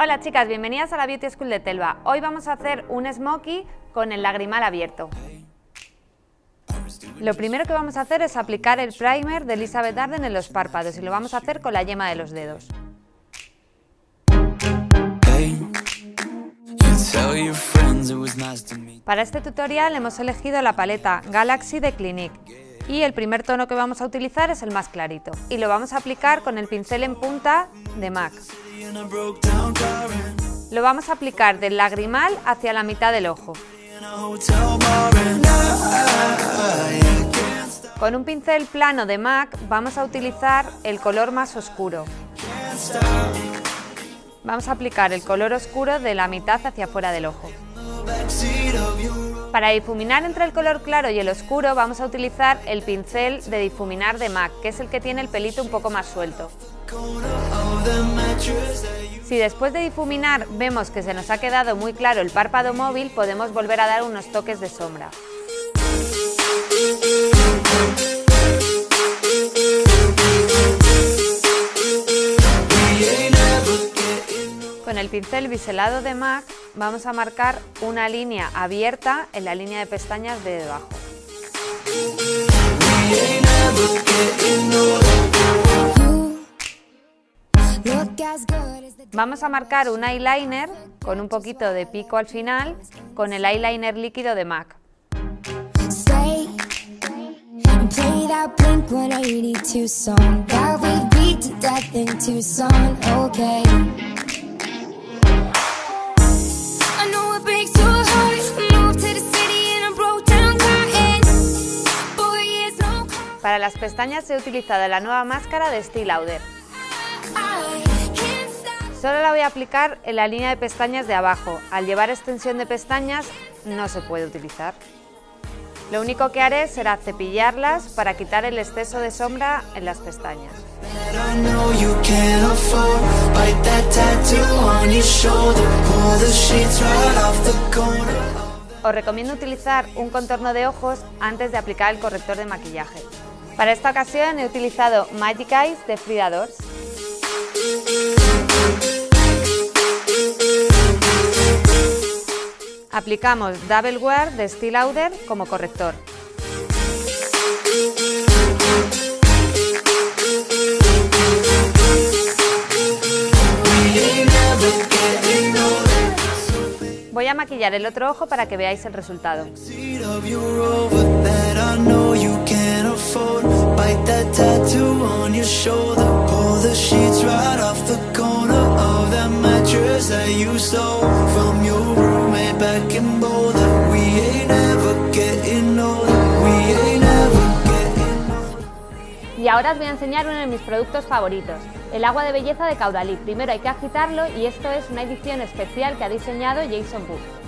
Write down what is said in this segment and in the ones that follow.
Hola chicas, bienvenidas a la Beauty School de Telva. Hoy vamos a hacer un smokey con el lagrimal abierto. Lo primero que vamos a hacer es aplicar el primer de Elizabeth Arden en los párpados y lo vamos a hacer con la yema de los dedos. Para este tutorial hemos elegido la paleta Galaxy de Clinique y el primer tono que vamos a utilizar es el más clarito y lo vamos a aplicar con el pincel en punta de MAC. Lo vamos a aplicar del lagrimal hacia la mitad del ojo. Con un pincel plano de MAC vamos a utilizar el color más oscuro. Vamos a aplicar el color oscuro de la mitad hacia afuera del ojo. Para difuminar entre el color claro y el oscuro vamos a utilizar el pincel de difuminar de MAC, que es el que tiene el pelito un poco más suelto. Si después de difuminar vemos que se nos ha quedado muy claro el párpado móvil, podemos volver a dar unos toques de sombra. Con el pincel biselado de MAC vamos a marcar una línea abierta en la línea de pestañas de debajo. Vamos a marcar un eyeliner con un poquito de pico al final con el eyeliner líquido de MAC. Las pestañas he utilizado la nueva máscara de Steel Lauder. Solo la voy a aplicar en la línea de pestañas de abajo. Al llevar extensión de pestañas no se puede utilizar. Lo único que haré será cepillarlas para quitar el exceso de sombra en las pestañas. Os recomiendo utilizar un contorno de ojos antes de aplicar el corrector de maquillaje. Para esta ocasión he utilizado Magic Eyes de Frida Dors. Aplicamos Double Wear de Steel Lauder como corrector. Voy a maquillar el otro ojo para que veáis el resultado. Y ahora os voy a enseñar uno de mis productos favoritos, el agua de belleza de Caudalí. Primero hay que agitarlo y esto es una edición especial que ha diseñado Jason Book.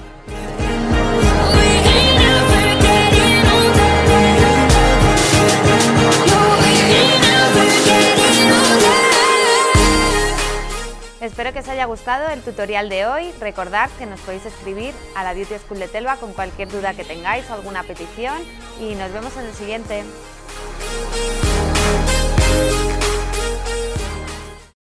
Espero que os haya gustado el tutorial de hoy. Recordad que nos podéis escribir a la Beauty School de Telva con cualquier duda que tengáis o alguna petición y nos vemos en el siguiente.